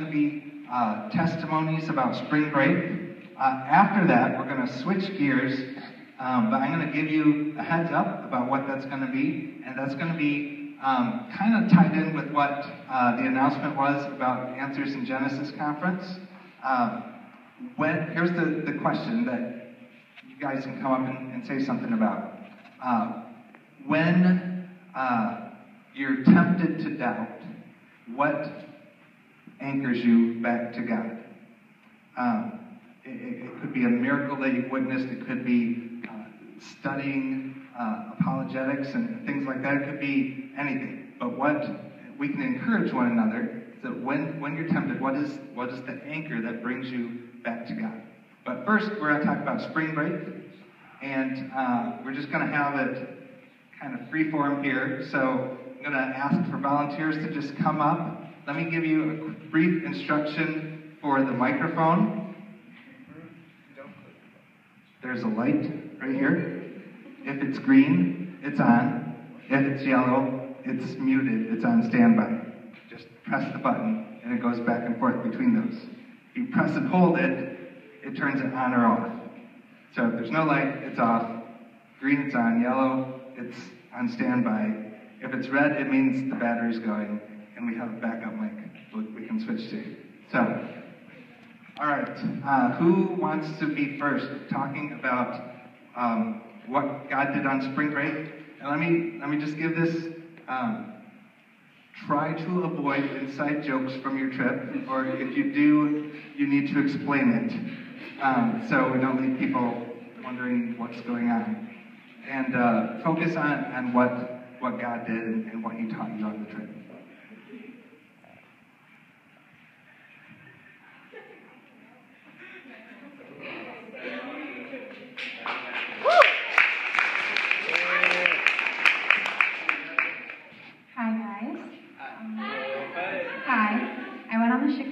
going to be uh, testimonies about spring break. Uh, after that, we're going to switch gears, um, but I'm going to give you a heads up about what that's going to be, and that's going to be um, kind of tied in with what uh, the announcement was about Answers in Genesis conference. Um, when here's the, the question that you guys can come up and, and say something about. Uh, when uh, you're tempted to doubt, what anchors you back to God? Um, it, it, could be a miracle that you've witnessed. It could be uh, studying uh, apologetics and things like that. It could be anything. But what we can encourage one another is that when, when you're tempted, what is, what is the anchor that brings you back to God? But first, we're going to talk about spring break. And uh, we're just going to have it kind of free form here. So I'm going to ask for volunteers to just come up. Let me give you a brief instruction for the microphone. There's a light right here. If it's green, it's on. If it's yellow, it's muted. It's on standby. Just press the button and it goes back and forth between those. If you press and hold it, it turns it on or off. So if there's no light, it's off. Green, it's on. Yellow, it's on standby. If it's red, it means the battery's going and we have a backup mic we can switch to. So, all right, uh, who wants to be first talking about um, what God did on spring break? And let me let me just give this. Um, try to avoid inside jokes from your trip, or if you do, you need to explain it, um, so we don't leave people wondering what's going on. And uh, focus on, on what, what God did and, and what He taught you on the trip.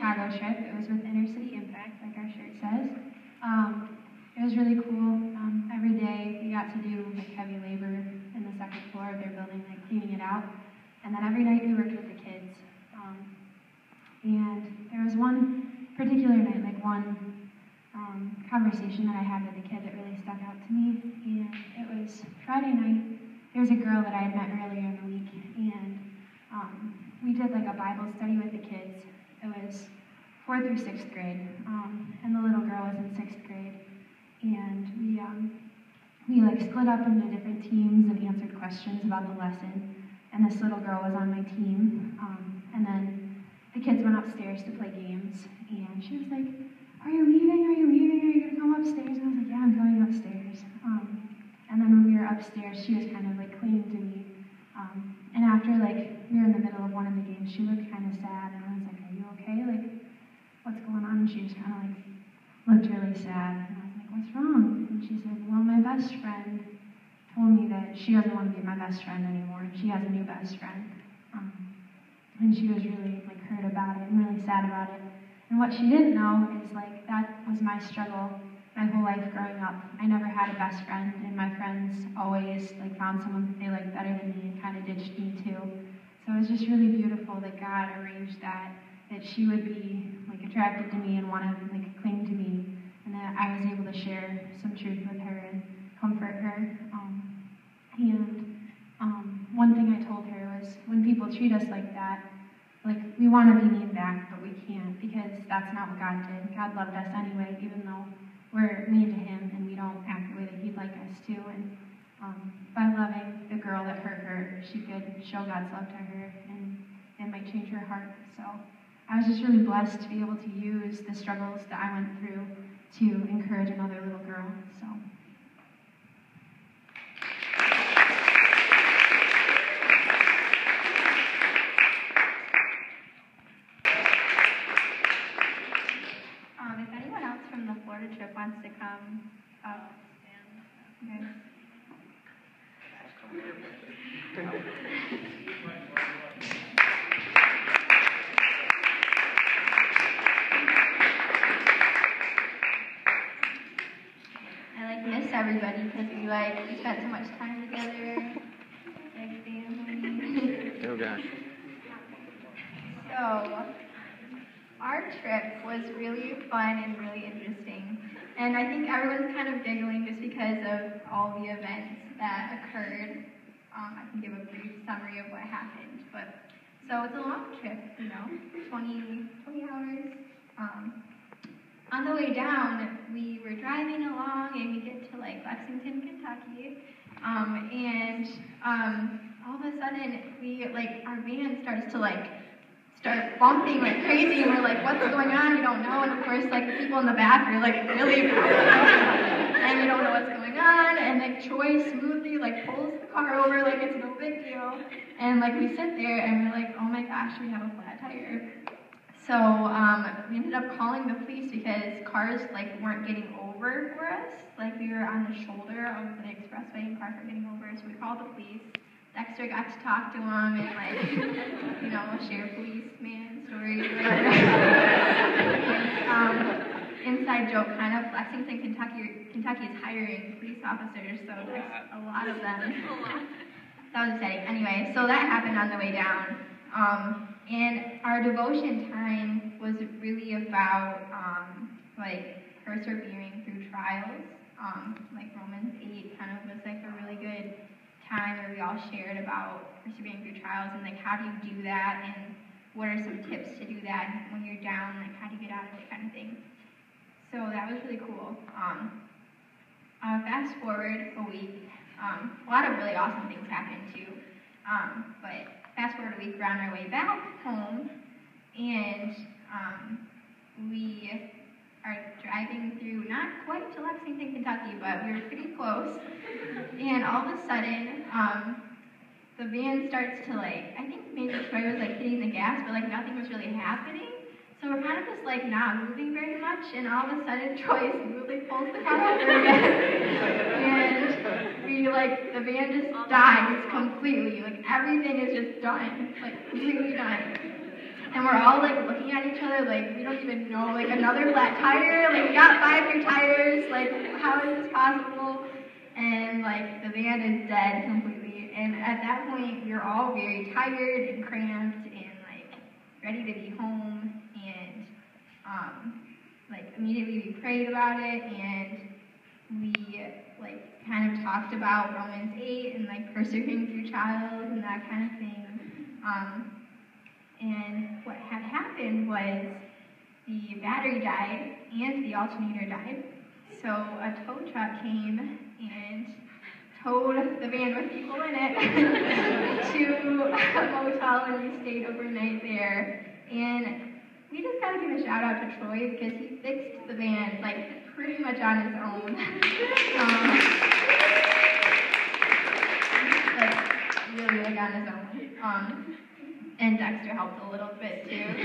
Chicago trip. It was with Inner City Impact, like our shirt says. Um, it was really cool. Um, every day we got to do like heavy labor in the second floor of their building, like cleaning it out. And then every night we worked with the kids. Um, and there was one particular night, like one um, conversation that I had with the kid that really stuck out to me. And it was Friday night. There was a girl that I had met earlier in the week, and um, we did like a Bible study with the kids. It was fourth through sixth grade, um, and the little girl was in sixth grade. And we um, we like split up into different teams and answered questions about the lesson. And this little girl was on my team. Um, and then the kids went upstairs to play games, and she was like, "Are you leaving? Are you leaving? Are you gonna come upstairs?" And I was like, "Yeah, I'm going upstairs." Um, and then when we were upstairs, she was kind of like clinging to me. Um, and after like we were in the middle of one of the games, she looked kind of sad, and I was like, okay? Like, what's going on? And she was kind of like looked really sad. And I was like, what's wrong? And she said, well, my best friend told me that she doesn't want to be my best friend anymore. She has a new best friend. Um, and she was really like hurt about it and really sad about it. And what she didn't know is like that was my struggle my whole life growing up. I never had a best friend, and my friends always like found someone that they liked better than me and kind of ditched me too. So it was just really beautiful that God arranged that that she would be like attracted to me and want to like cling to me, and that I was able to share some truth with her and comfort her. Um, and um, one thing I told her was when people treat us like that, like we want to be mean back, but we can't because that's not what God did. God loved us anyway, even though we're mean to Him and we don't act the way that He'd like us to. And um, by loving the girl that hurt her, she could show God's love to her and it might change her heart. So. I was just really blessed to be able to use the struggles that I went through to encourage another little girl. So. Um, if anyone else from the Florida trip wants to come up and okay. miss everybody because we like we spent so much time together, like family. oh gosh. So our trip was really fun and really interesting. And I think everyone's kind of giggling just because of the events that occurred. Um, I can give a brief summary of what happened. But so it's a long trip, you know, 20, 20 hours. Um, on the way down, we were driving along and we get to like Lexington, Kentucky. Um, and um, all of a sudden, we like our van starts to like start bumping like crazy, and we're like, "What's going on?" We don't know, and of course, like the people in the back are like really, and we don't know what's going on. And like Troy smoothly like pulls the car over like it's no big deal, and like we sit there and we're like, "Oh my gosh, we have a flat tire." So um, we ended up calling the police because cars like weren't getting over for us. Like we were on the shoulder of the expressway and cars were getting over. So we called the police. Dexter got to talk to him and like, you know, share policeman stories. um, inside joke, kind of Lexington, Kentucky. Kentucky is hiring police officers, so there's a lot of them. That was exciting. Anyway, so that happened on the way down. Um, and our devotion time was really about um, like persevering through trials. Um, like Romans 8 kind of was like a really good time where we all shared about persevering through trials and like how do you do that and what are some tips to do that when you're down, like how do you get out of it kind of thing. So that was really cool. Um, uh, fast forward a week, um, a lot of really awesome things happened too. Um, but fast forward a week, we're on our way back home, and um, we are driving through not quite to Lexington, Kentucky, but we were pretty close. And all of a sudden, um, the van starts to like, I think maybe Troy was like hitting the gas, but like nothing was really happening. So we're kind of just like not moving very much, and all of a sudden Troy smoothly pulls the car over and we like the van just dies completely. Like everything is just done, like completely done. And we're all like looking at each other like we don't even know like another flat tire. Like we got five new tires. Like how is this possible? And like the van is dead completely. And at that point we're all very tired and cramped and like ready to be home um, like immediately we prayed about it and we like kind of talked about Romans 8 and like persevering through trials and that kind of thing. Um, and what had happened was the battery died and the alternator died. So a tow truck came and towed the van with people in it to a motel and we stayed overnight there. And we just gotta give a shout out to Troy because he fixed the van like pretty much on his own. um, like really like on his own. Um, and Dexter helped a little bit too.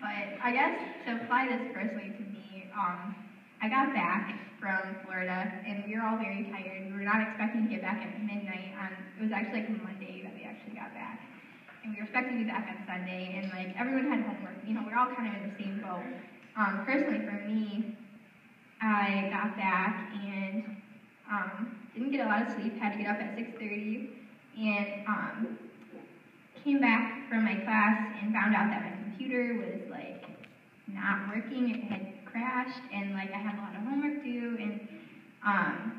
but I guess to apply this personally to me, um, I got back from Florida and we were all very tired. We were not expecting to get back at midnight on it was actually like Monday that we actually got back and we were expecting to be back on Sunday, and like everyone had homework. You know, we are all kind of in the same boat. Um, personally, for me, I got back and um, didn't get a lot of sleep. Had to get up at 6:30, and um, came back from my class and found out that my computer was like not working. It had crashed, and like I had a lot of homework due, and um,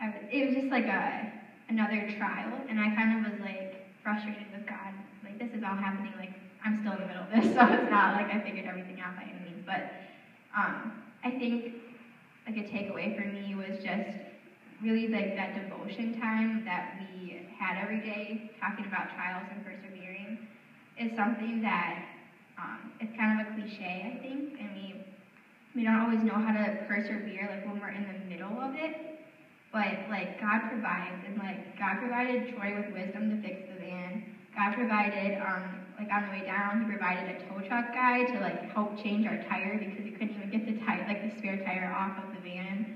I, it was just like a another trial, and I kind of was like frustrated with God this is all happening, like I'm still in the middle of this, so it's not like I figured everything out by any means. But um, I think like a takeaway for me was just really like that devotion time that we had every day, talking about trials and persevering, is something that um, it's kind of a cliche, I think, and we we don't always know how to persevere like when we're in the middle of it. But like God provides, and like God provided Troy with wisdom to fix the van. God provided, um, like on the way down, he provided a tow truck guy to like help change our tire because we couldn't even get the tire, like the spare tire off of the van.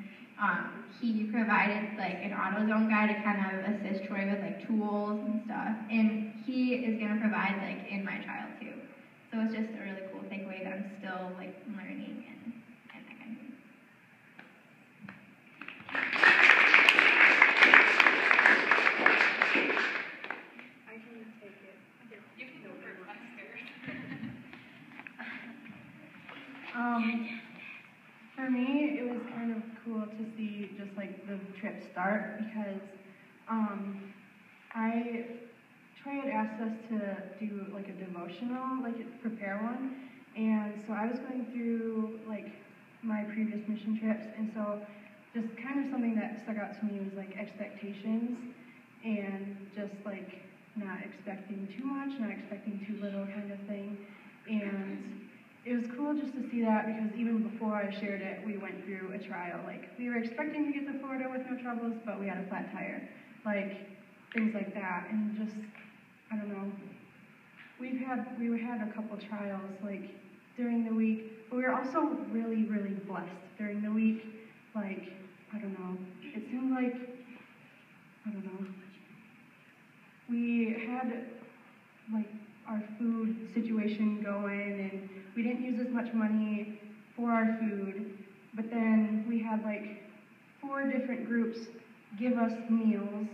Um, he provided like an AutoZone guy to kind of assist Troy with like tools and stuff, and he is gonna provide like in my trial too. So it's just a really cool takeaway that I'm still like learning and, and that kind of thing. Um, for me, it was kind of cool to see just like the trip start because um, I Troy had asked us to do like a devotional, like prepare one, and so I was going through like my previous mission trips, and so just kind of something that stuck out to me was like expectations and just like not expecting too much, not expecting too little kind of thing, and it was cool just to see that because even before I shared it, we went through a trial. Like we were expecting to get to Florida with no troubles, but we had a flat tire. Like things like that, and just I don't know. We've had we had a couple trials like during the week, but we were also really really blessed during the week. Like I don't know. It seemed like I don't know. We had like our food situation going and we didn't use as much money for our food, but then we had like four different groups give us meals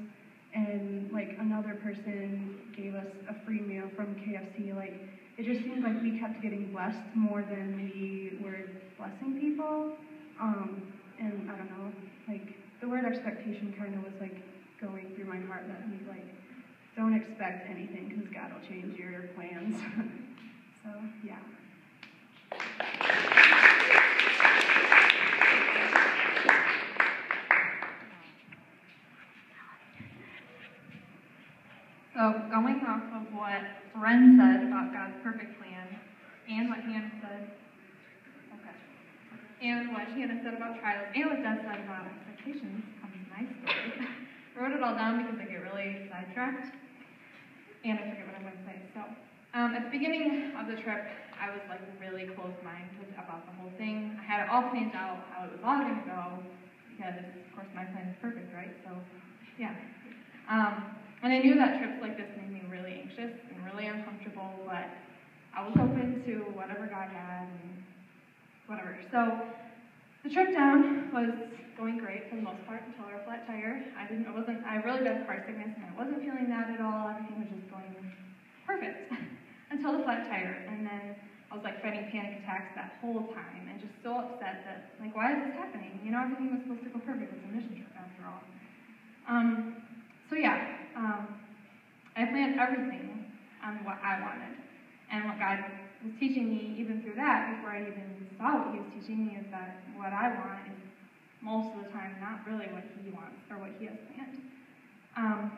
and like another person gave us a free meal from KFC. Like it just seemed like we kept getting blessed more than we were blessing people. Um, and I don't know, like the word expectation kind of was like going through my heart that we like don't expect anything because God will change your plans. so yeah. So, going off of what Ren said about God's perfect plan, and what Hannah said, okay, and what Hannah said about trials, and what Dad said about expectations, um, comes my story. I wrote it all down because I get really sidetracked, and I forget what I'm going to say. So, um, at the beginning of the trip, I was like really closed-minded about the whole thing. I had it all planned out how it was all going to go, because of course my plan is perfect, right? So, yeah. Um, and I knew that trips like this made me really anxious and really uncomfortable, but I was open to whatever God had and whatever. So the trip down was going great for the most part until our flat tire. I didn't, I wasn't, I really bad car sickness and I wasn't feeling that at all. Everything was just going perfect until the flat tire. And then I was like fighting panic attacks that whole time and just so upset that, like, why is this happening? You know, everything was supposed to go perfect. It's a mission trip after all. Um, so yeah, um, I planned everything on what I wanted. And what God was teaching me, even through that, before I even saw what He was teaching me, is that what I want is most of the time not really what He wants or what He has planned. Um,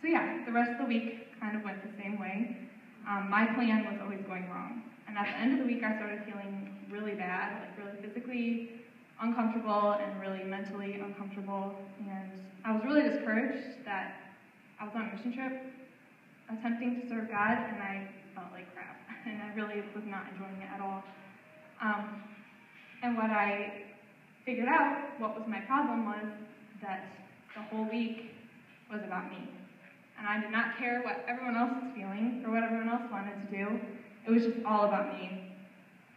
so yeah, the rest of the week kind of went the same way. Um, my plan was always going wrong. And at the end of the week, I started feeling really bad, like really physically uncomfortable and really mentally uncomfortable. And I was really discouraged that I was on a mission trip attempting to serve God and I felt like crap. And I really was not enjoying it at all. Um, and what I figured out, what was my problem, was that the whole week was about me. And I did not care what everyone else was feeling or what everyone else wanted to do. It was just all about me.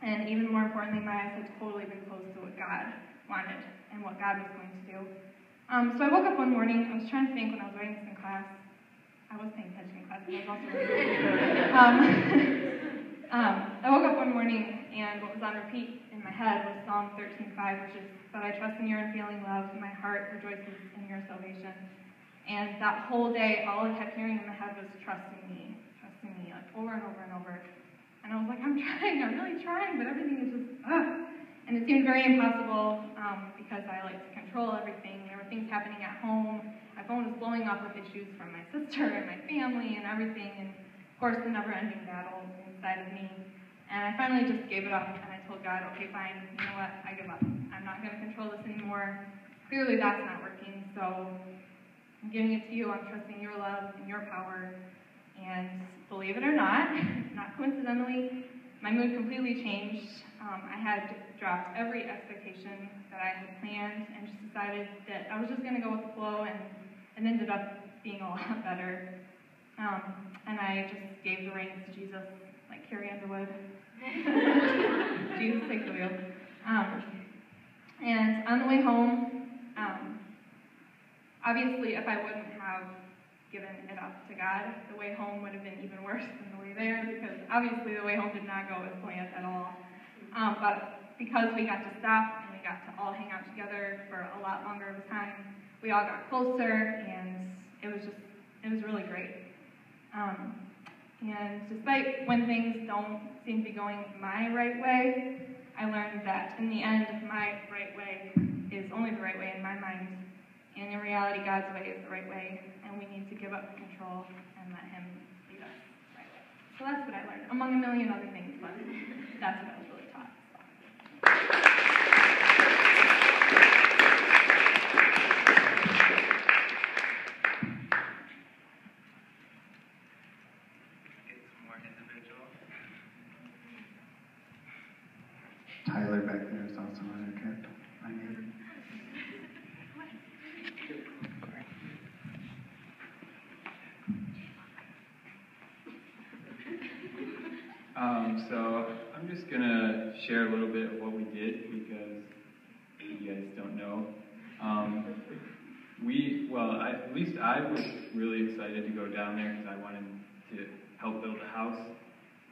And even more importantly, my eyes had totally been closed to what God wanted and what God was going to do. Um, so I woke up one morning, I was trying to think when I was writing this in class. I was paying attention in class, but I was also um, um, I woke up one morning and what was on repeat in my head was Psalm 13:5, which is, "But I trust in your unfailing love, and my heart rejoices in your salvation." And that whole day, all I kept hearing in my head was "trusting me, trusting me," like over and over and over. And I was like, I'm trying, I'm really trying, but everything is just, ugh. And it seemed very impossible um, because I like to control everything. There were things happening at home. My phone was blowing up with issues from my sister and my family and everything. And course, the never ending battle inside of me. And I finally just gave it up and I told God, okay, fine, you know what, I give up. I'm not going to control this anymore. Clearly, that's not working. So I'm giving it to you. I'm trusting your love and your power. And believe it or not, not coincidentally, my mood completely changed. Um, I had dropped every expectation that I had planned and just decided that I was just going to go with the flow, and it ended up being a lot better. Um, and I just gave the reins to Jesus, like Carrie Underwood. Jesus takes the wheel. Um, and on the way home, um, obviously, if I wouldn't have given it up to God, the way home would have been even worse than the way there because obviously the way home did not go as planned at all. Um, but because we got to stop and we got to all hang out together for a lot longer of a time, we all got closer, and it was just, it was really great. Um, and despite when things don't seem to be going my right way, I learned that in the end, my right way is only the right way in my mind. And in reality, God's way is the right way, and we need to give up control and let Him lead us right way. So that's what I learned, among a million other things, but that's what I was really taught. Get some more individual. Tyler back there is also on our trip. My neighbor. Um, so I'm just gonna share a little bit of what we did because you guys don't know. Um, we, well, I, at least I was really excited to go down there because I wanted to help build a house,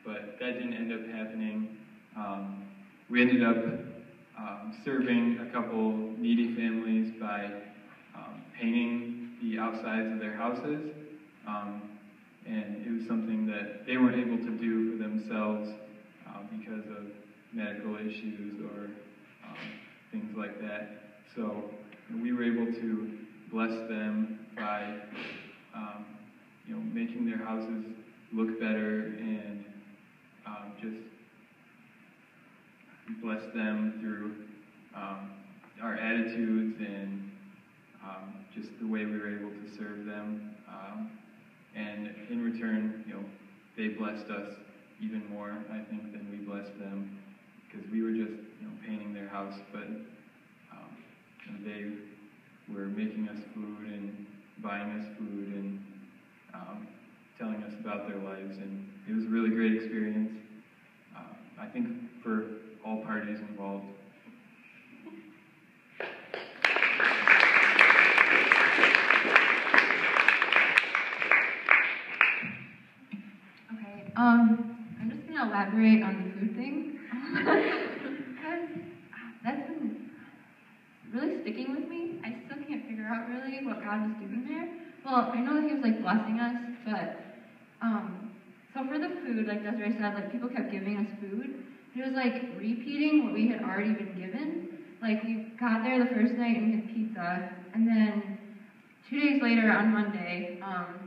but that didn't end up happening. Um, we ended up um, serving a couple needy families by um, painting the outsides of their houses. Um, and it was something that they weren't able to do for themselves uh, because of medical issues or um, things like that. So we were able to bless them by, um, you know, making their houses look better and um, just bless them through um, our attitudes and um, just the way we were able to serve them. Um, and in return, you know, they blessed us even more, I think, than we blessed them, because we were just, you know, painting their house, but know, they were making us food and buying us food and um, telling us about their lives, and it was a really great experience. Uh, I think for all parties involved. Okay, um, I'm just gonna elaborate on the food thing. Because that's been really sticking with me. I still can't figure out really what God was doing there. Well, I know that He was like blessing us, but, um, so for the food, like Desiree said, like people kept giving us food. It was like repeating what we had already been given. Like we got there the first night and had pizza, and then two days later on Monday, um,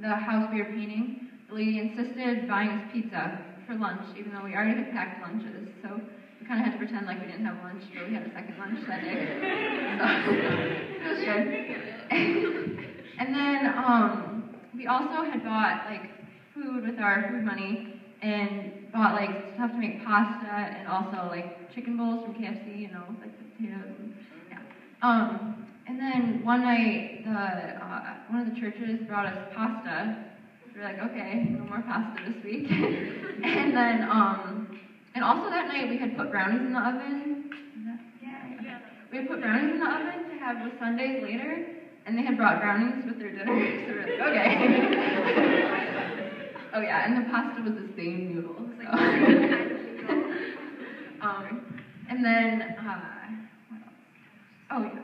the house we were painting, the lady insisted buying us pizza for lunch, even though we already had packed lunches. So we kind of had to pretend like we didn't have lunch, but we had a second lunch that day. So it was good. and then um, we also had bought like food with our food money and bought like stuff to make pasta and also like chicken bowls from KFC, you know, like the potatoes. And, yeah. Um, and then one night, the uh, one of the churches brought us pasta. We were like, okay, no more pasta this week. and then, um, and also that night we had put brownies in the oven. That- yeah, okay. We had put brownies in the oven to have with sundaes later, and they had brought brownies with their dinner. So we were like, okay. oh yeah, and the pasta was the same noodle. So. um, and then, uh, what else? Oh yeah.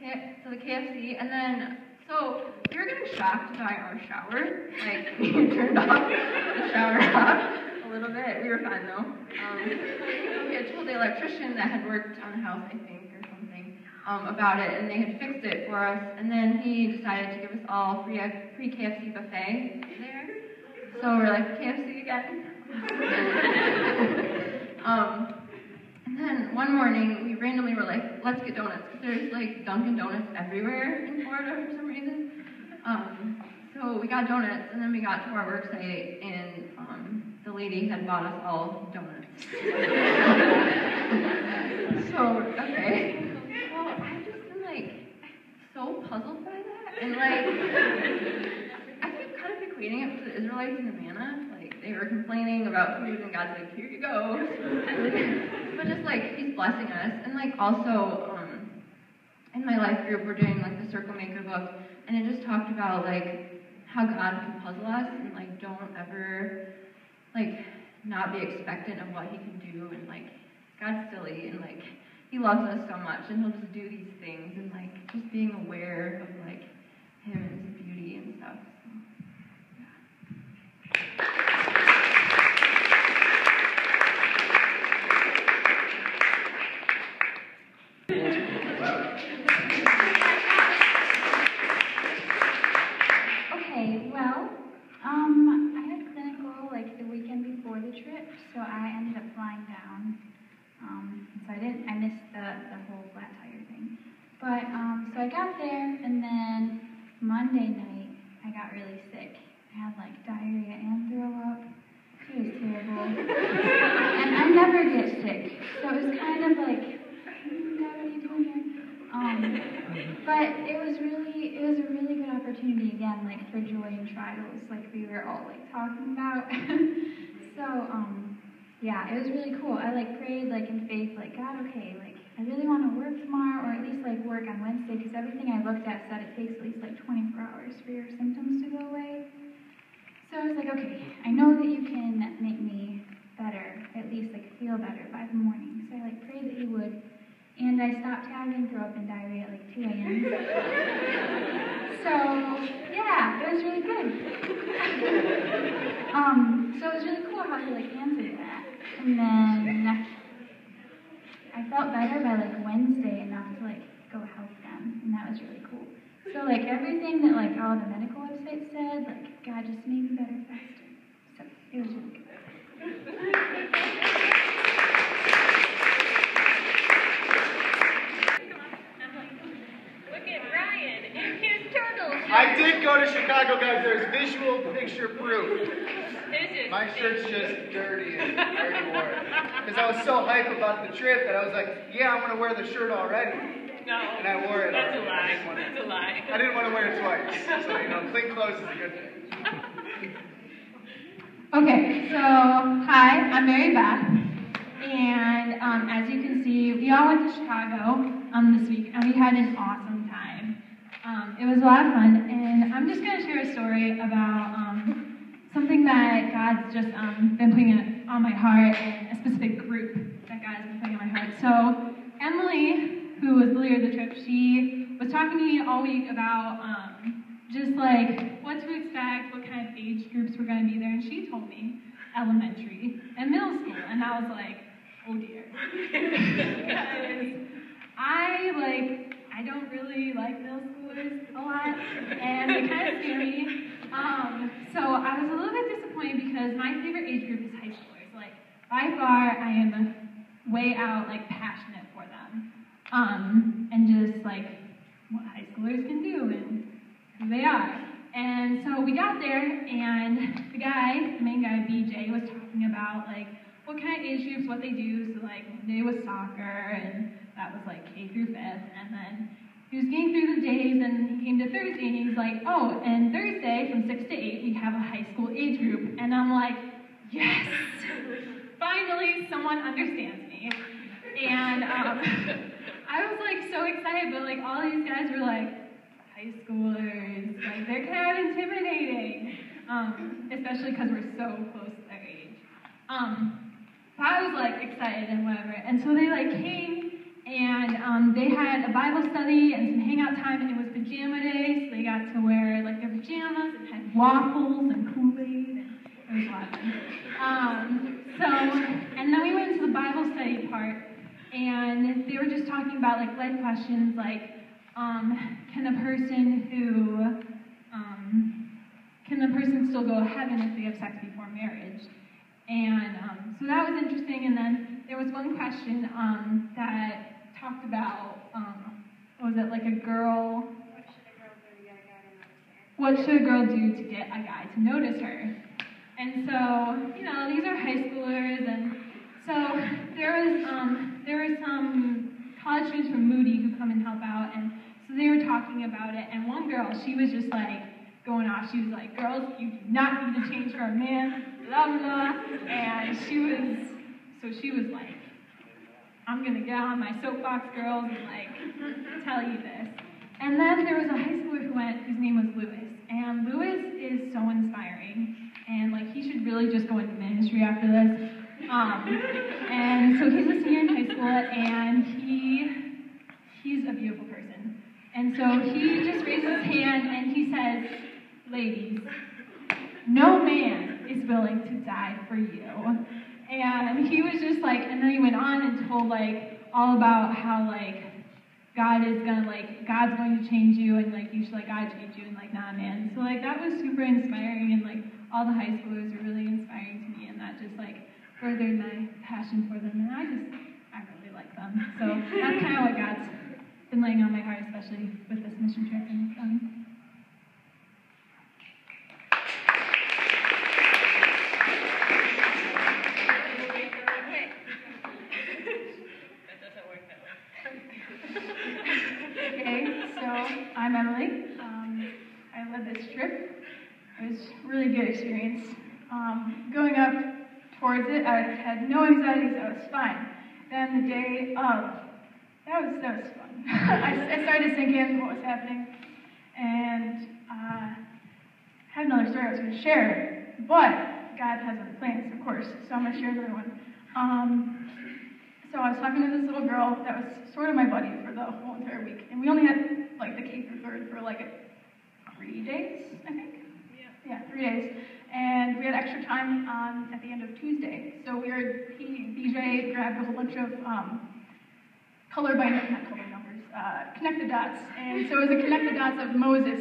K- so the KFC, and then so we were getting shocked by our shower. Like we turned off the shower off little bit. We were fine though. Um, we had told the electrician that had worked on the house, I think, or something, um, about it, and they had fixed it for us. And then he decided to give us all free free KFC buffet there. So we're like KFC again. um, and then one morning, we randomly were like, let's get donuts. there's like Dunkin' Donuts everywhere in Florida for some reason. Um, so we got donuts, and then we got to our work site, and um, the lady had bought us all donuts. so, okay. Well, I've just been like so puzzled by that. And like, I keep kind of equating it to the Israelites in the manna. Like, they were complaining about food, and God's like, here you go. but just like, He's blessing us. And like, also, um, in my life group, we're doing like the Circle Maker book, and it just talked about like how God can puzzle us, and like, don't ever like not be expectant of what he can do and like God's silly and like he loves us so much and he'll just do these things and like just being aware of like him and his beauty and stuff. Okay, well, um, I had clinical like the weekend before the trip, so I ended up flying down. Um, so I didn't, I missed the, the whole flat tire thing. But, um, so I got there, and then Monday night, I got really sick. I had like diarrhea and throw up. It was terrible. and I never get sick, so it was kind of like, "Hmm, God, what are you doing here? Um, but it was really, it was a really good opportunity again, like for joy and trials, like we were all like talking about. so, um, yeah, it was really cool. I like prayed like in faith, like God, okay, I really want to work tomorrow, or at least like work on Wednesday, because everything I looked at said it takes at least like 24 hours for your symptoms to go away. So I was like, okay, I know that you can make me better, at least like feel better by the morning. So I like prayed that you would. And I stopped having throw up and diarrhea at like 2 a.m. so, yeah, it was really good. um, so it was really cool how he like answered that. And then felt better by like Wednesday enough to like go help them. And that was really cool. So like everything that like all the medical websites said, like God just made me better faster. So it was really good. Look at Ryan and his turtles. I did go to Chicago, guys. There's visual picture proof. My shirt's just dirty and. Because I was so hyped about the trip that I was like, yeah, I'm going to wear the shirt already. no. And I wore it That's a lie. I just wanted- That's a lie. I didn't want to wear it twice. So, you know, clean clothes is a good thing. Okay, so hi, I'm Mary Beth, and um, as you can see, we all went to Chicago um, this week, and we had an awesome time. Um, it was a lot of fun, and I'm just going to share a story about um, something that God's just um, been putting on my heart, and a specific group that God has been putting on my heart. So Emily, who was the leader of the trip, she was talking to me all week about um, just like what to expect, what kind of age groups were going to be there, and she told me elementary and middle school, and I was like, oh dear, because I like I don't really like middle schoolers a lot, and they kind of scare me. Um, so I was a little bit disappointed because my favorite age group is high schoolers. Like by far, I am way out like passionate for them, um, and just like what high schoolers can do and who they are. And so we got there, and the guy, the main guy, BJ, was talking about like what kind of age groups, what they do. So like Monday was soccer, and that was like K through fifth, and then he was getting through the days, and he came to Thursday, and he was like, oh, and Thursday from six to eight we have a high school age group, and I'm like, yes, finally someone understands me, and um, I was like so excited, but like all these guys were like high schoolers, like they're kind of intimidating, um, especially because we're so close to their age. Um, but I was like excited and whatever, and so they like came and um, they had a Bible study and some hangout time, and it was pajama day, so they got to wear like their pajamas and had waffles and Kool Aid, and it was a lot of fun. Um, so, and then we went into the Bible study part, and they were just talking about like life questions like, um, can a person who, um, can a person still go to heaven if they have sex before marriage? And um, so that was interesting. And then there was one question um, that talked about, um, was it, like a girl? What should a girl do to get a guy to notice her? And so, you know, these are high schoolers, and so there was um, there were some college students from Moody who come and help out, and so they were talking about it. And one girl, she was just like going off. She was like, "Girls, you do not need to change for a man." Blah blah. And she was so she was like, "I'm gonna get on my soapbox, girls, and like tell you this." And then there was a high schooler who went, whose name was Lewis, and Lewis is so inspiring. and like he should really just go into ministry after this. Um, and so he's a senior in high school, and he he's a beautiful person. And so he just raises his hand and he says, "Ladies, no man is willing to die for you." And he was just like, and then he went on and told like all about how like God is gonna like God's going to change you and like you should like God change you and like nah man. So like that was super inspiring and like all the high schoolers were really inspiring to me and that just like furthered my passion for them and I just I really like them. So that's kind of what God's been laying on my heart, especially with this mission trip and um, Okay, so I'm Emily. Um, I led this trip. It was a really good experience. Um, going up towards it, I had no anxieties. I was fine. Then the day of, that was that was fun. I, I started to sink in what was happening, and uh, had another story I was going to share, but God has other plans, of course. So I'm going to share another one. Um, so I was talking to this little girl that was sort of my buddy for the whole entire week, and we only had like the through third for like three days, I think. Yeah. Yeah, three days, and we had extra time on at the end of Tuesday. So we were he BJ grabbed a whole bunch of um, color by not color numbers, uh, connect the dots, and so it was a connect the dots of Moses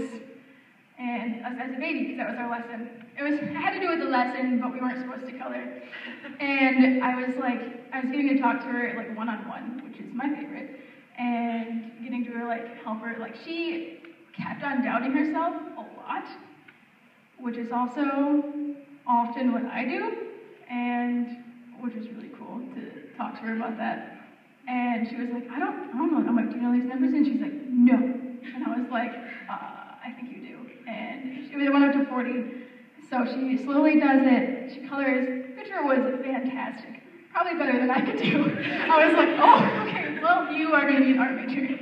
and us as a baby, because that was our lesson. It was it had to do with the lesson, but we weren't supposed to color. And I was like, I was getting a talk to her like one on one, which is my favorite, and getting to her like help her. Like she kept on doubting herself a lot, which is also often what I do, and which was really cool to talk to her about that. And she was like, I don't, I don't know. I'm like, do you know these numbers? And she's like, no. And I was like, uh, I think you do. And she, it went up to 40. So she slowly does it. She colors. Picture was fantastic. Probably better than I could do. I was like, oh, okay, well, you are going to be an art major.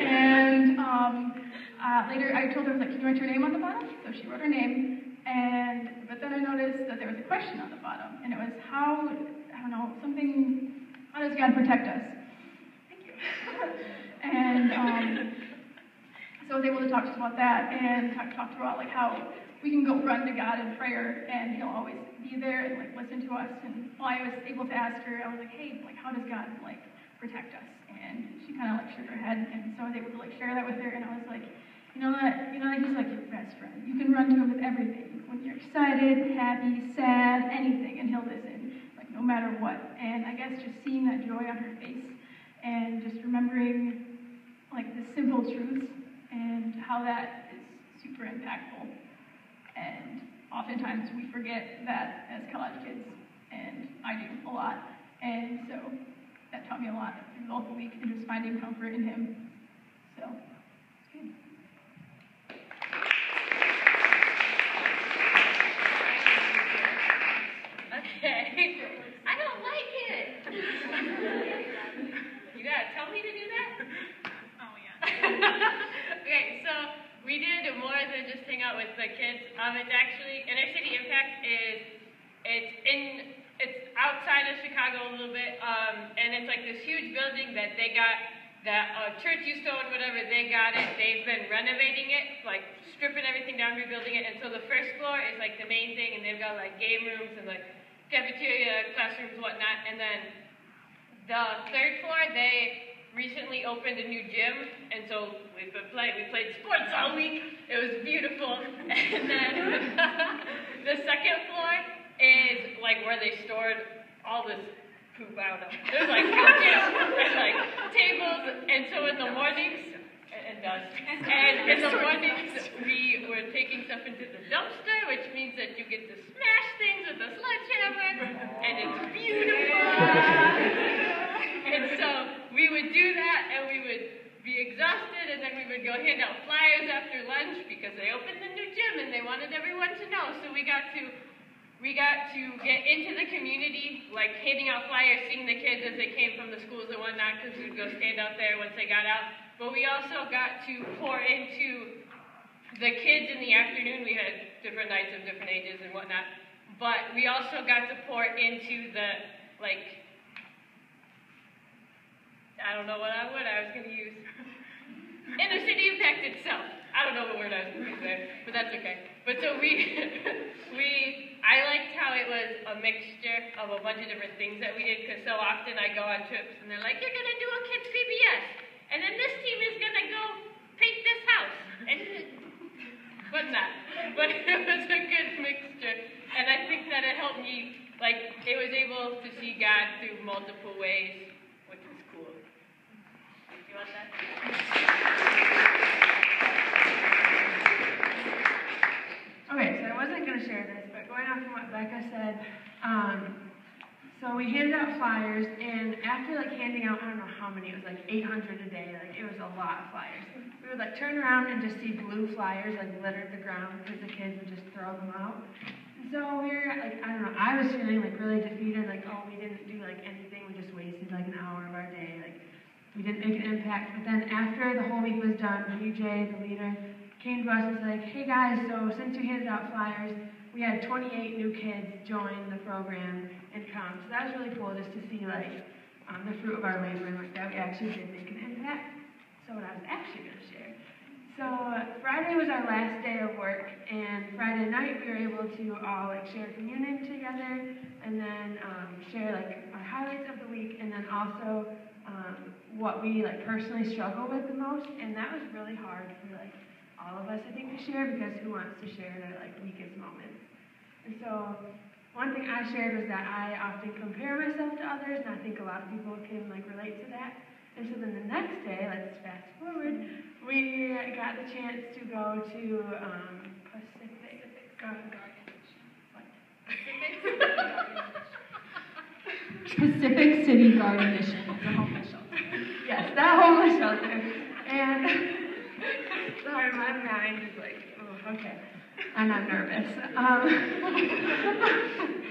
And um, uh, later I told her, I was like, can you write your name on the bottom? So she wrote her name. And, but then I noticed that there was a question on the bottom. And it was how, I don't know, something, how does God protect us? Thank you. and um, so I was able to talk to her about that and talk, talk to her about like how we can go run to God in prayer and He'll always be there and like listen to us. And while I was able to ask her, I was like, hey, like how does God like protect us? And she kind of like shook her head, and so I was able to like share that with her. And I was like, you know that you know that He's like your best friend. You can run to Him with everything. When you're excited, happy, sad, anything, and He'll listen, like no matter what. And I guess just seeing that joy on her face and just remembering like the simple truths and how that is super impactful. And oftentimes we forget that as college kids, and I do a lot. And so that taught me a lot through the whole week and just finding comfort in Him. So, it's good. Okay. I don't like it. you gotta tell me to do that? Oh, yeah. okay, so we did more than just hang out with the kids. Um, it's actually, Inner City Impact is, it's in, it's outside of Chicago a little bit, um, and it's like this huge building that they got, that uh, church used to own, whatever, they got it. They've been renovating it, like stripping everything down, rebuilding it, and so the first floor is like the main thing, and they've got like game rooms and like cafeteria, classrooms, whatnot, and then the third floor, they recently opened a new gym, and so we've been playing. We played sports all week. It was beautiful. And then the second floor is like where they stored all this poop. Don't know. There's like couches and like tables, and so in the mornings. And dust. And in the mornings, we were taking stuff into the dumpster, which means that you get to smash things with a sledgehammer, and it's beautiful. and so we would do that, and we would be exhausted, and then we would go hand out flyers after lunch because they opened the new gym and they wanted everyone to know. So we got to we got to get into the community, like handing out flyers, seeing the kids as they came from the schools and whatnot, because we would go stand out there once they got out. But we also got to pour into the kids in the afternoon. We had different nights of different ages and whatnot. But we also got to pour into the like I don't know what I would I was gonna use. Inner city impact itself. I don't know what word I was gonna use there, but that's okay. But so we we I liked how it was a mixture of a bunch of different things that we did because so often I go on trips and they're like, You're gonna do a kids VBS and then this team is gonna go paint this house and wasn't that. But it was a good mixture. And I think that it helped me like it was able to see God through multiple ways, Do you? Okay, so I wasn't going to share this, but going off from what Becca said, um, so we handed out flyers, and after like handing out, I don't know how many, it was like 800 a day, like it was a lot of flyers. We would like turn around and just see blue flyers like littered the ground because the kids would just throw them out. And so we were like, I don't know, I was feeling like really defeated, like, oh, we didn't do like anything, we just wasted like an hour of our day, like we didn't make an impact. But then after the whole week was done, BJ, the leader, came to us and was like, hey guys, so since you handed out flyers, we had 28 new kids join the program and come. So that was really cool just to see like um, the fruit of our labor and like that we actually did make an impact. So what I was actually going to share. So Friday was our last day of work, and Friday night we were able to all like share communion together, and then um, share like our highlights of the week, and then also um, what we like personally struggle with the most, and that was really hard for like all of us, I think, to share because who wants to share their like weakest moments? And so one thing I shared was that I often compare myself to others, and I think a lot of people can like relate to that. And so then the next day, let's fast forward, we got the chance to go to um, Pacific. Garden Garden. What? Pacific City Garden Mission. It's a homeless shelter. Yes, that homeless shelter. And sorry, my mind is like, oh, okay. And I'm nervous. Um.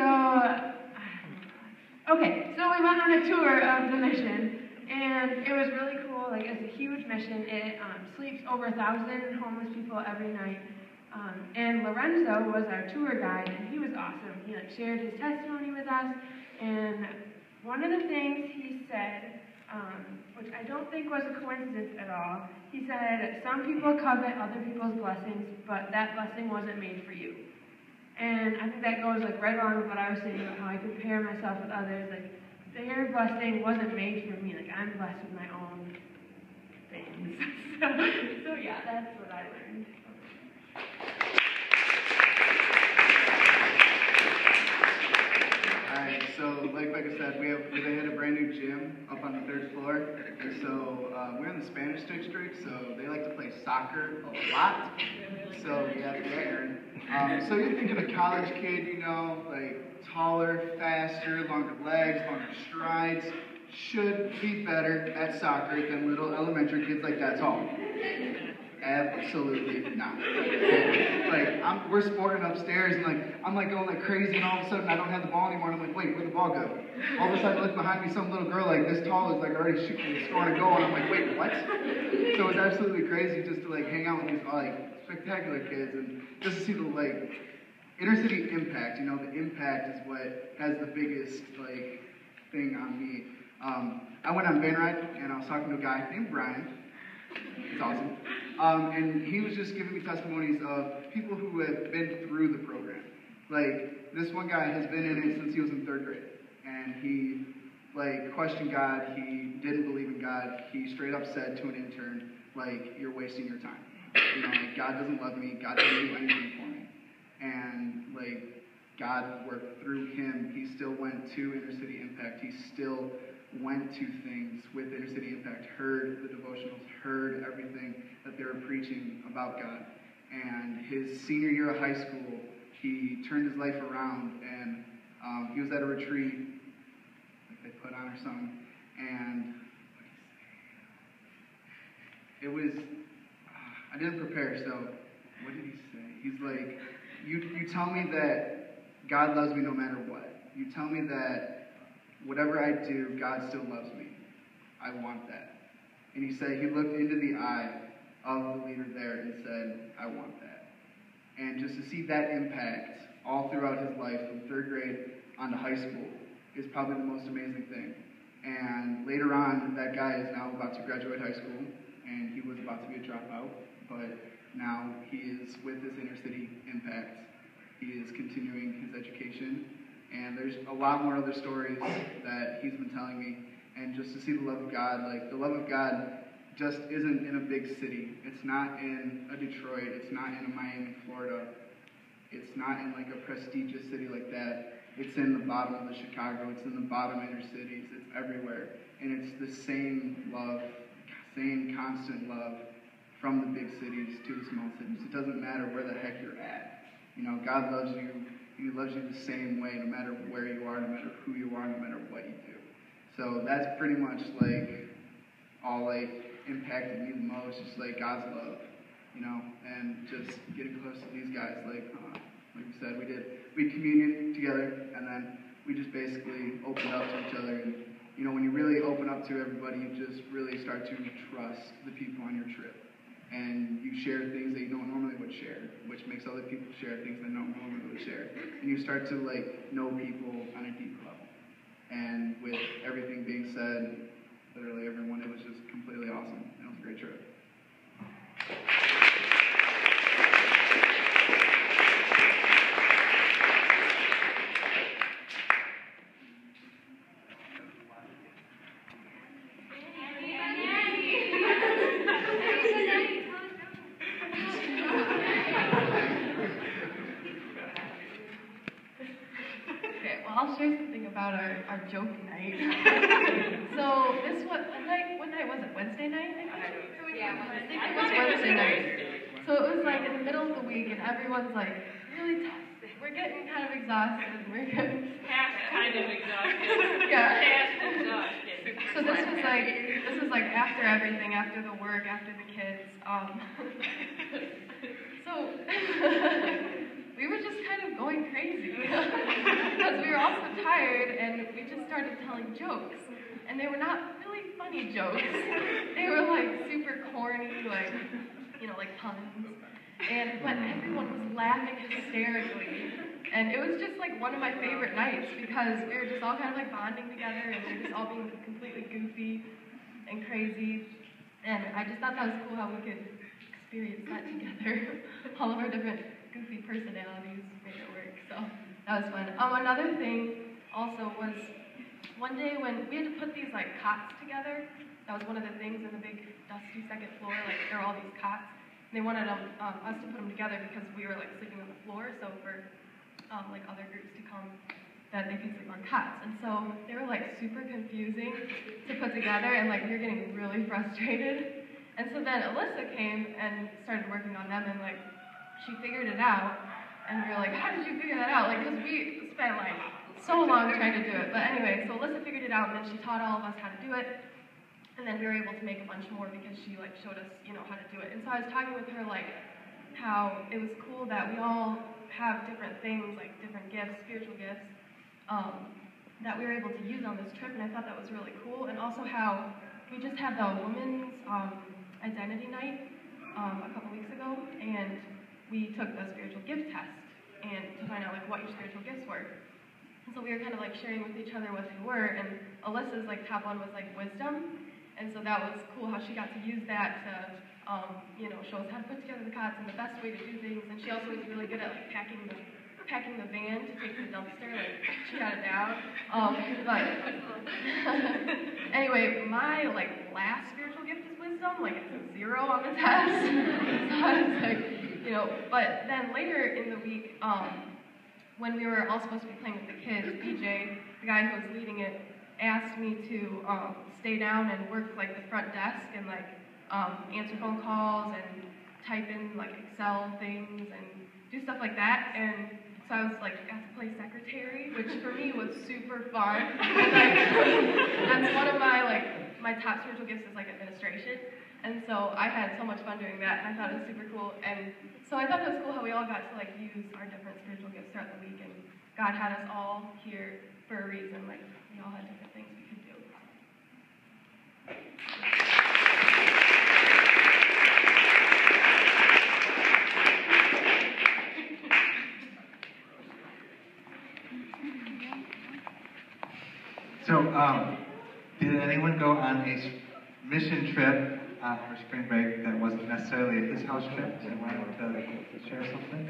So, okay, so we went on a tour of the mission, and it was really cool. Like, it's a huge mission. It um, sleeps over a thousand homeless people every night. Um, and Lorenzo was our tour guide, and he was awesome. He like shared his testimony with us, and one of the things he said, um, which I don't think was a coincidence at all, he said, "Some people covet other people's blessings, but that blessing wasn't made for you." And I think that goes like right along with what I was saying about how I compare myself with others. Like their blessing wasn't made for me. Like I'm blessed with my own things. so, so yeah, that's what I learned. Like Becca said, we have they had a brand new gym up on the third floor, and so uh, we're in the Spanish district, so they like to play soccer a lot. So yeah, Aaron. Um, so you're thinking a college kid, you know, like taller, faster, longer legs, longer strides, should be better at soccer than little elementary kids like that tall. Absolutely not. like I'm, we're sporting upstairs, and like I'm like going like crazy, and all of a sudden I don't have the ball anymore. And I'm like, wait, where'd the ball go? All of a sudden, I look behind me, some little girl like this tall is like already shooting, scoring a goal, and I'm like, wait, what? So it's absolutely crazy just to like hang out with these like spectacular kids, and just to see the like inner city impact. You know, the impact is what has the biggest like thing on me. Um, I went on van ride, and I was talking to a guy named Brian. It's awesome. Um, and he was just giving me testimonies of people who have been through the program. Like, this one guy has been in it since he was in third grade. And he, like, questioned God. He didn't believe in God. He straight up said to an intern, like, you're wasting your time. You know, like, God doesn't love me. God doesn't do anything for me. And, like, God worked through him. He still went to Inner City Impact. He still went to things with Inner City Impact, heard the devotionals, heard everything that they were preaching about God. And his senior year of high school, he turned his life around and um, he was at a retreat, like they put on or something, and it was, uh, I didn't prepare, so what did he say? He's like, you, you tell me that God loves me no matter what. You tell me that whatever I do, God still loves me. I want that. And he said he looked into the eye of the leader there and said, I want that. And just to see that impact all throughout his life from third grade on to high school is probably the most amazing thing. And later on, that guy is now about to graduate high school, and he was about to be a dropout, but now he is with this inner city impact. He is continuing his education, and there's a lot more other stories that he's been telling me. And just to see the love of God, like the love of God just isn't in a big city. It's not in a Detroit. It's not in a Miami, Florida. It's not in like a prestigious city like that. It's in the bottom of the Chicago. It's in the bottom inner cities. It's everywhere. And it's the same love, same constant love from the big cities to the small cities. It doesn't matter where the heck you're at. You know, God loves you. He loves you the same way, no matter where you are, no matter who you are, no matter what you do. So that's pretty much like all like impacted me the most, just like God's love, you know, and just getting close to these guys. Like, uh, like we said, we did we communion together, and then we just basically opened up to each other. And you know, when you really open up to everybody, you just really start to trust the people on your trip, and you share things that you don't normally would share, which makes other people share things they don't normally would share, and you start to like know people on a deep level. And with everything being said, literally everyone, it was just completely awesome. It was a great trip. Share something about our, our joke night. so this was what night? What night was it? Wednesday night? I think? Yeah, I think it was Wednesday night. So it was like in the middle of the week, and everyone's like really tough. We're getting kind of exhausted. We're getting Half kind of exhausted. Yeah. Half exhausted. So this was like this was like after everything, after the work, after the kids. Um, so we were just kind of going crazy because we were all so tired, and we just started telling jokes, and they were not really funny jokes. They were like super corny, like you know, like puns. And but mm-hmm. everyone was laughing hysterically. And it was just like one of my favorite nights because we were just all kind of like bonding together and we were just all being completely goofy and crazy. And I just thought that was cool how we could experience that together. all of our different goofy personalities made it work. So that was fun. Um, another thing also was one day when we had to put these like cots together. That was one of the things in the big dusty second floor. Like there were all these cots. And they wanted um, um, us to put them together because we were like sleeping on the floor. So for um, like other groups to come, that they could sleep on cots. And so they were like super confusing to put together, and like we were getting really frustrated. And so then Alyssa came and started working on them, and like she figured it out. And we were like, how did you figure that out? Like, because we spent like so long trying to do it. But anyway, so Alyssa figured it out, and then she taught all of us how to do it. And then we were able to make a bunch more because she like showed us, you know, how to do it. And so I was talking with her like how it was cool that we all have different things, like different gifts, spiritual gifts, um, that we were able to use on this trip, and I thought that was really cool. And also how we just had the women's um, identity night um, a couple weeks ago, and we took the spiritual gift test and to find out like what your spiritual gifts were. And so we were kind of like sharing with each other what they were, and Alyssa's like top one was like wisdom, and so that was cool how she got to use that to, um, you know, show us how to put together the cots and the best way to do things. And she also was really good at like packing the packing the van to take to the dumpster. Like she got it down. Um, but anyway, my like last spiritual gift is wisdom. Like it's a zero on the test. so I was like, you know. But then later in the week, um, when we were all supposed to be playing with the kids, PJ, the guy who was leading it, asked me to um, stay down and work like the front desk and like um, answer phone calls and type in like Excel things and do stuff like that. And so I was like I got to play secretary, which for me was super fun. Like, that's one of my like my top spiritual gifts is like administration. And so I had so much fun doing that, and I thought it was super cool. And so I thought it was cool how we all got to like use our different spiritual gifts throughout the week, and God had us all here for a reason. Like we all had different things we could do. So, um, did anyone go on a mission trip uh, for spring break that wasn't necessarily a his house trip? Does anyone want to share something?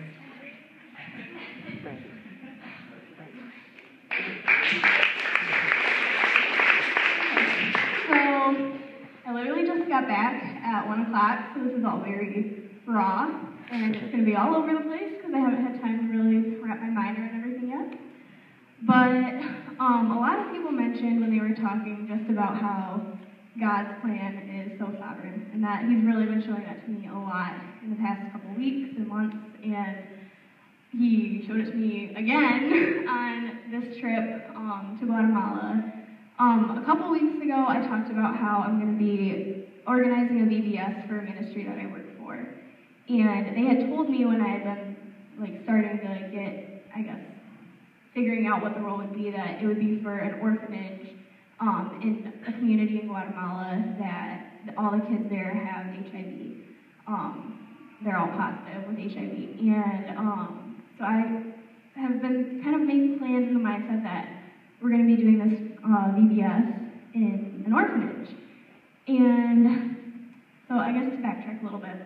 So, I literally just got back at 1 o'clock, so this is all very raw, and it's going to be all over the place because I haven't had time to really wrap my mind around everything yet. But um, a lot of people mentioned when they were talking just about how God's plan is so sovereign, and that He's really been showing that to me a lot in the past couple weeks and months, and He showed it to me again on this trip um, to Guatemala. Um, a couple weeks ago, I talked about how I'm going to be organizing a VBS for a ministry that I work for, and they had told me when I had been like starting to like, get, I guess, figuring out what the role would be, that it would be for an orphanage um, in a community in Guatemala that all the kids there have HIV. Um, they're all positive with HIV, and um, so I have been kind of making plans in the mindset that we're going to be doing this uh, VBS in an orphanage. And so I guess to backtrack a little bit,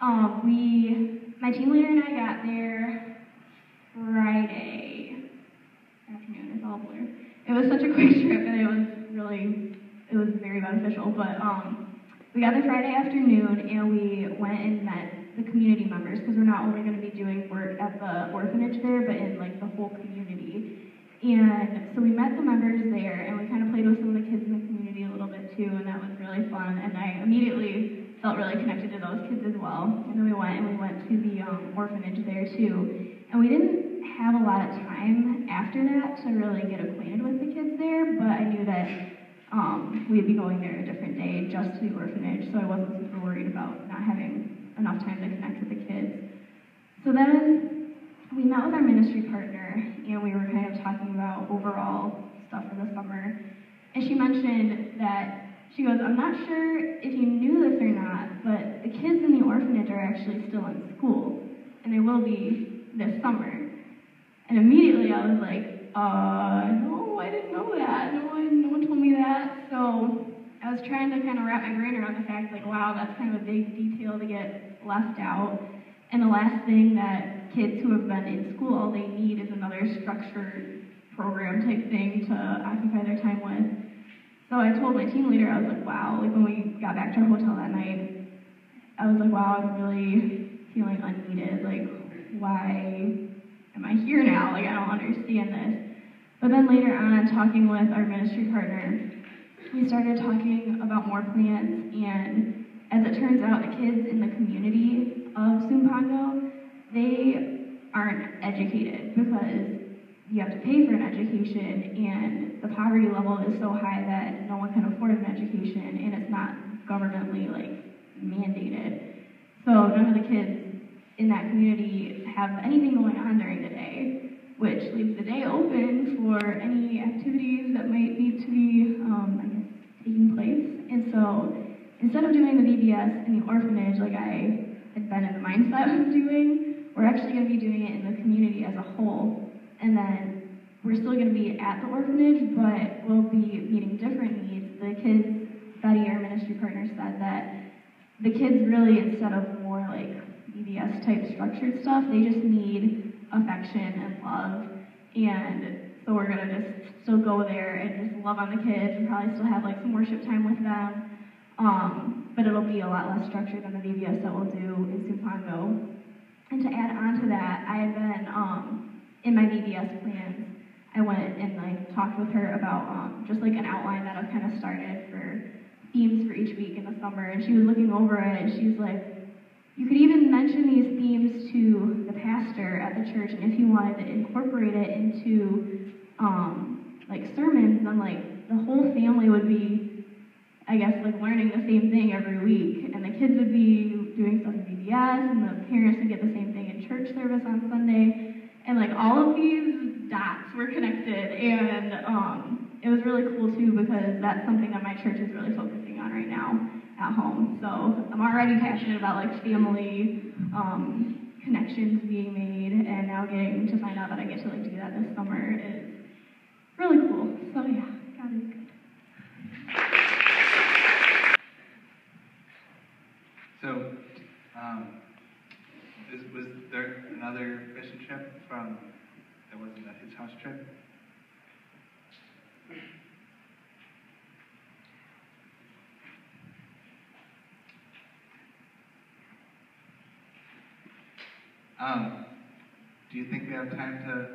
um, we, my team leader and I got there Friday afternoon. It's all blur. It was such a quick trip, and it was really, it was very beneficial. But um, we got there Friday afternoon, and we went and met the community members because we're not only going to be doing work at the orphanage there, but in like the whole community. And so we met the members there, and we kind of played with some of the kids in the community a little bit too, and that was really fun. And I immediately felt really connected to those kids as well. And then we went and we went to the um, orphanage there too. And we didn't have a lot of time after that to really get acquainted with the kids there, but I knew that um, we'd be going there a different day just to the orphanage, so I wasn't super worried about not having enough time to connect with the kids. So then we met with our ministry partner and we were kind of talking about overall stuff for the summer. And she mentioned that she goes, I'm not sure if you knew this or not, but the kids in the orphanage are actually still in school, and they will be this summer. And immediately I was like, uh, no, I didn't know that. No one, no one told me that. So I was trying to kind of wrap my brain around the fact, like, wow, that's kind of a big detail to get left out. And the last thing that kids who have been in school, all they need is another structured program type thing to occupy their time with. So I told my team leader, I was like, wow, like when we got back to our hotel that night, I was like, wow, I'm really feeling unneeded. Like, why am I here now? Like, I don't understand this. But then later on, talking with our ministry partner, we started talking about more plans, and as it turns out, the kids in the community of Sumpango, they aren't educated because you have to pay for an education, and the poverty level is so high that no one can afford an education, and it's not governmentally like mandated. So none of the kids in that community have anything going on during the day, which leaves the day open for any activities that might need to be, um, taking place. And so instead of doing the VBS in the orphanage like I had been in the mindset of doing, we're actually going to be doing it in the community as a whole. And then we're still going to be at the orphanage, but we'll be meeting different needs. The kids, Betty, our ministry partner, said that the kids really, instead of more like VBS type structured stuff, they just need affection and love. And so we're gonna just still go there and just love on the kids and probably still have like some worship time with them. Um, but it'll be a lot less structured than the VBS that we'll do in Sumpango. And to add on to that, I have been um, in my VBS plans. I went and like talked with her about um, just like an outline that I've kind of started for themes for each week in the summer, and she was looking over it and She's like, you could even mention these themes to the pastor at the church, and if you wanted to incorporate it into um, like sermons, then like the whole family would be, I guess, like learning the same thing every week, and the kids would be doing stuff in VBS, and the parents would get the same thing in church service on Sunday, and like all of these dots were connected, and um, it was really cool too because that's something that my church is really focusing on right now at home. So I'm already passionate about like family um, connections being made, and now getting to find out that I get to like do that this summer is really cool. So yeah, got it. So, um, was there another mission trip from that wasn't a his house trip? Um, do you think we have time to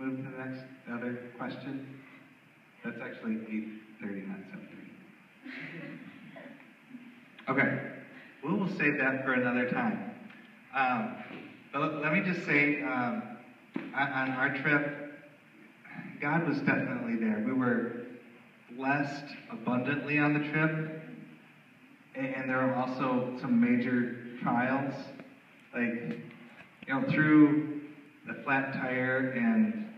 move to the next other question? That's actually eight thirty, not seven thirty. Okay, we will save that for another time. Um, but let- me just say, um, on, our trip, God was definitely there. We were blessed abundantly on the trip, and, and there were also some major trials, like you know, through the flat tire and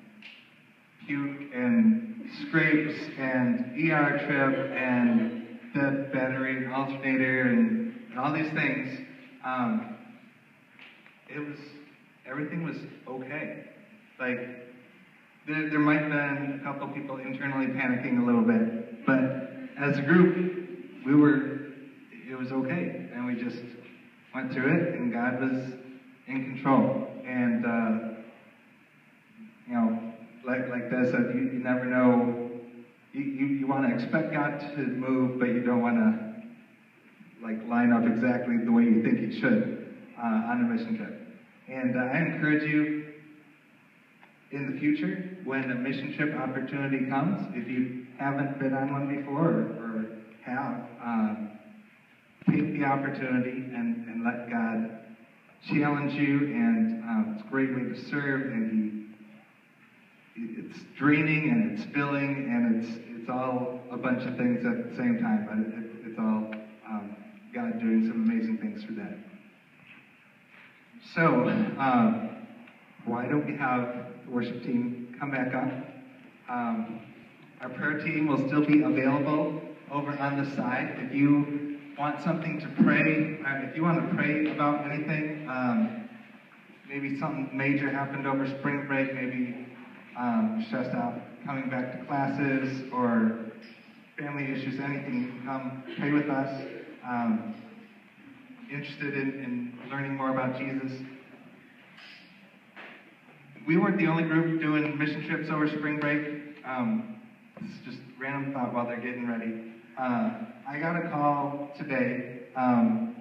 puke and scrapes and ER trip and the battery and alternator and, and all these things, um, it was, everything was okay. Like, there, there might have been a couple people internally panicking a little bit, but as a group, we were, it was okay. And we just went through it, and God was in control. And, uh, you know, like, like Des said, you, you never know. You, you, you want to expect God to move, but you don't want to, like, line up exactly the way you think He should uh, on a mission trip. And uh, I encourage you in the future, when a mission trip opportunity comes, if you haven't been on one before or, or have, um, take the opportunity and, and let God challenge you. And um, it's a great way to serve. And he, it's draining and it's filling and it's it's all a bunch of things at the same time. But it, it's all um, God doing some amazing things for that. So, um, why don't we have the worship team come back up? Um, our prayer team will still be available over on the side. If you want something to pray, if you want to pray about anything, um, maybe something major happened over spring break, maybe um, stressed out coming back to classes or family issues, anything, come pray with us. Um, interested in, in learning more about Jesus. We weren't the only group doing mission trips over spring break. Um, is just random thought while they're getting ready. Uh, I got a call today. Um,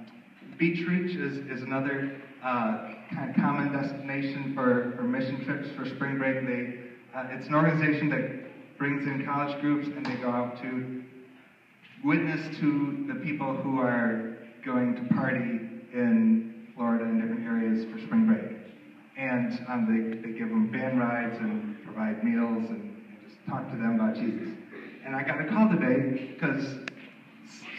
Beach Reach is, is another uh, kind of common destination for, for mission trips for spring break. They, uh, it's an organization that brings in college groups and they go out to witness to the people who are going to party in Florida and different areas for spring break. And um, they, they give them band rides and provide meals and, and just talk to them about Jesus. And I got a call today because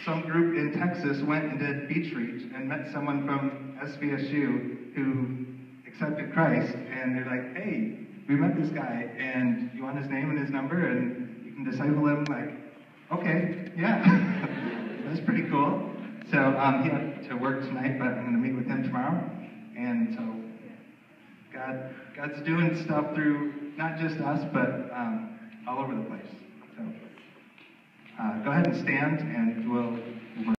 some group in Texas went and did Beach Reach and met someone from SVSU who accepted Christ. And they're like, hey, we met this guy and you want his name and his number and you can disciple him? Like, okay, yeah. That's pretty cool. So um, he had to work tonight, but I'm going to meet with him tomorrow. And so God, God's doing stuff through not just us, but um, all over the place. So uh, go ahead and stand, and we'll.